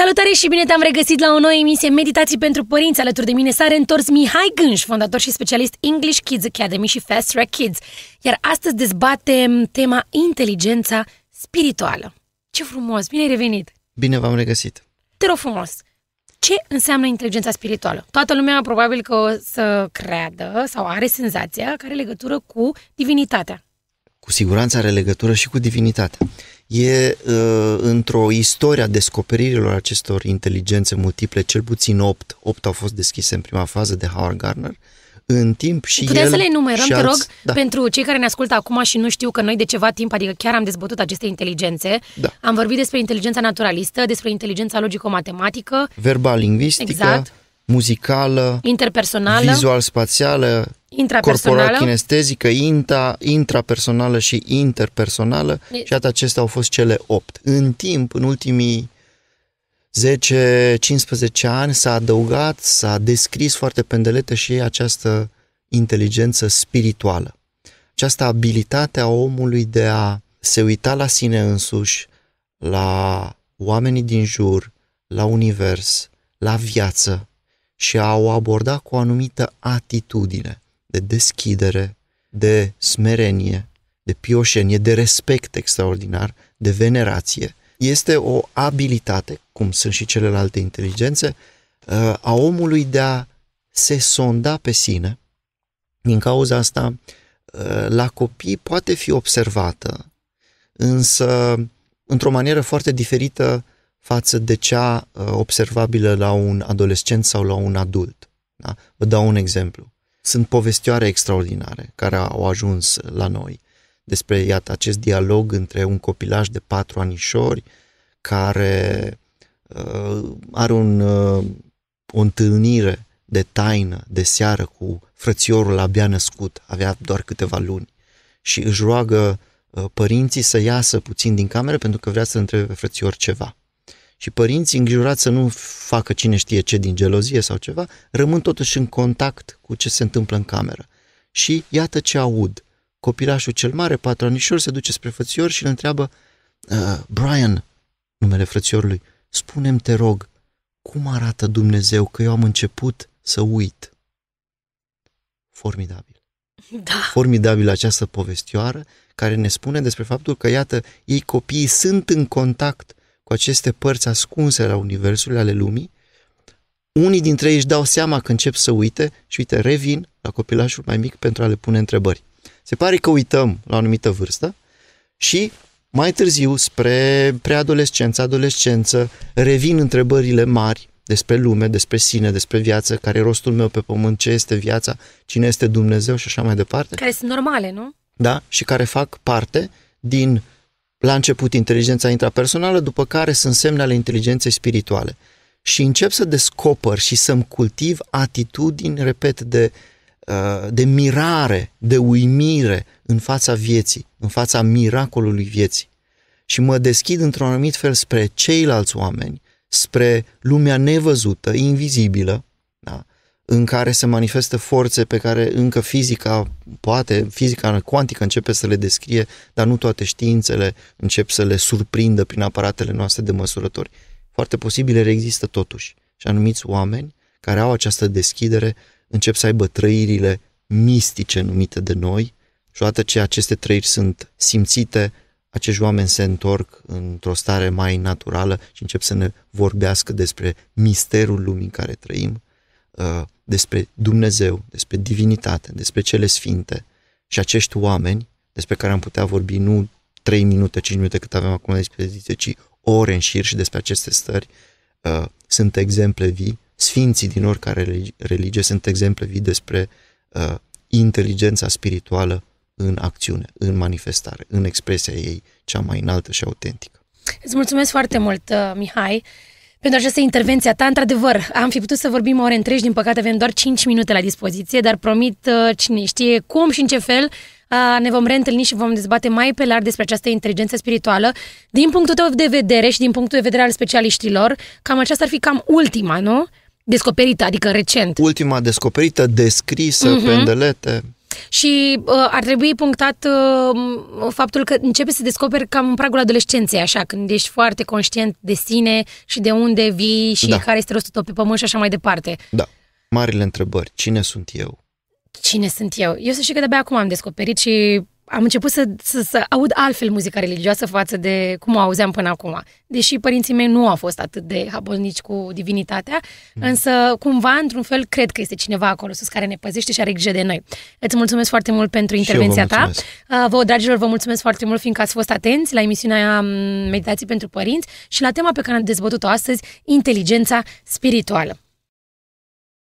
Salutare și bine te-am regăsit la o nouă emisie Meditații pentru părinți. Alături de mine s-a reîntors Mihai Gânș, fondator și specialist English Kids Academy și Fast Track Kids. Iar astăzi dezbatem tema inteligența spirituală. Ce frumos, bine ai revenit! Bine v-am regăsit! Te rog frumos, ce înseamnă inteligența spirituală? Toată lumea probabil că o să creadă sau are senzația că are legătură cu divinitatea. Cu siguranță are legătură și cu divinitatea e uh, într-o istorie a descoperirilor acestor inteligențe multiple, cel puțin 8, 8 au fost deschise în prima fază de Howard Gardner, în timp și Putem el să le enumerăm, te alți, rog, da. pentru cei care ne ascultă acum și nu știu că noi de ceva timp, adică chiar am dezbătut aceste inteligențe, Da. am vorbit despre inteligența naturalistă, despre inteligența logico-matematică, verbal-lingvistică, Exact. Muzicală, interpersonală, vizual-spațială, intrapersonală. corporal-kinestezică, intra, intrapersonală și interpersonală E- și iată acestea au fost cele 8. În timp, în ultimii 10-15 ani s-a adăugat, s-a descris foarte pendelete și această inteligență spirituală. Această abilitate a omului de a se uita la sine însuși, la oamenii din jur, la univers, la viață și a o aborda cu o anumită atitudine de deschidere, de smerenie, de pioșenie, de respect extraordinar, de venerație. Este o abilitate, cum sunt și celelalte inteligențe, uh, a omului de a se sonda pe sine. Din cauza asta, uh, la copii poate fi observată, însă într-o manieră foarte diferită față de cea uh, observabilă la un adolescent sau la un adult. Da? Vă dau un exemplu. Sunt povestioare extraordinare care au ajuns la noi despre, iată, acest dialog între un copilaj de patru anișori care uh, are un, uh, o întâlnire de taină, de seară cu frățiorul abia născut, avea doar câteva luni și își roagă uh, părinții să iasă puțin din cameră pentru că vrea să întrebe pe frățior ceva. Și părinții, îngrijorați să nu facă cine știe ce din gelozie sau ceva, rămân totuși în contact cu ce se întâmplă în cameră. Și iată ce aud. Copilașul cel mare, patru anișor, se duce spre frățior și îl întreabă uh, Brian, numele frățiorului, spune-mi, te rog, cum arată Dumnezeu că eu am început să uit? Formidabil Da. formidabil această povestioară care ne spune despre faptul că, iată, ei copiii sunt în contact cu aceste părți ascunse la universului, ale lumii. Unii dintre ei își dau seama că încep să uite și, uite, revin la copilașul mai mic pentru a le pune întrebări. Se pare că uităm la o anumită vârstă și mai târziu, spre preadolescență, adolescență, revin întrebările mari despre lume, despre sine, despre viață, care e rostul meu pe pământ, ce este viața, cine este Dumnezeu și așa mai departe Care sunt normale, nu? da? și care fac parte din, la început, inteligența intrapersonală, după care sunt semne ale inteligenței spirituale. Și încep să descoper și să-mi cultiv atitudini, repet, de, uh, de mirare, de uimire în fața vieții, în fața miracolului vieții. Și mă deschid într-un anumit fel spre ceilalți oameni, spre lumea nevăzută, invizibilă, da? În care se manifestă forțe pe care încă fizica poate, fizica cuantică începe să le descrie, dar nu toate științele încep să le surprindă prin aparatele noastre de măsurători. Foarte posibil ele există totuși. Și anumiți oameni care au această deschidere încep să aibă trăirile mistice numite de noi și odată ce aceste trăiri sunt simțite, acești oameni se întorc într-o stare mai naturală și încep să ne vorbească despre misterul lumii în care trăim, uh, despre Dumnezeu, despre divinitate, despre cele sfinte și acești oameni despre care am putea vorbi nu 3 minute, 5 minute cât avem acum la dispoziție, ci ore în șir și despre aceste stări uh, sunt exemple vii. Sfinții din oricare religi- religie sunt exemple vii despre uh, inteligența spirituală în acțiune, în manifestare, în expresia ei cea mai înaltă și autentică. Îți mulțumesc foarte mult, uh, Mihai, pentru această intervenție a ta. Într-adevăr, am fi putut să vorbim ore întregi, din păcate avem doar 5 minute la dispoziție, dar promit, uh, cine știe cum și în ce fel, uh, ne vom reîntâlni și vom dezbate mai pe larg despre această inteligență spirituală. Din punctul tău de vedere și din punctul de vedere al specialiștilor, cam aceasta ar fi cam ultima, nu? Descoperită, adică recent. Ultima descoperită, descrisă, Mhm. uh-huh. pendelete, Și uh, ar trebui punctat uh, faptul că începe să descoperi cam în pragul adolescenței, așa, când ești foarte conștient de sine și de unde vii și Da. care este rostul tău pe pământ și așa mai departe. Da. Marile întrebări. Cine sunt eu? Cine sunt eu? Eu să știu că de-abia acum am descoperit și am început să, să, să aud altfel muzica religioasă față de cum o auzeam până acum. Deși părinții mei nu au fost atât de haboznici cu divinitatea, mm. însă cumva, într-un fel, cred că este cineva acolo sus care ne păzește și are grijă de noi. Îți mulțumesc foarte mult pentru Și eu vă intervenția ta. mulțumesc. Uh, Vă, dragilor, vă mulțumesc foarte mult fiindcă ați fost atenți la emisiunea mm, Meditații pentru Părinți și la tema pe care am dezbătut-o astăzi, inteligența spirituală.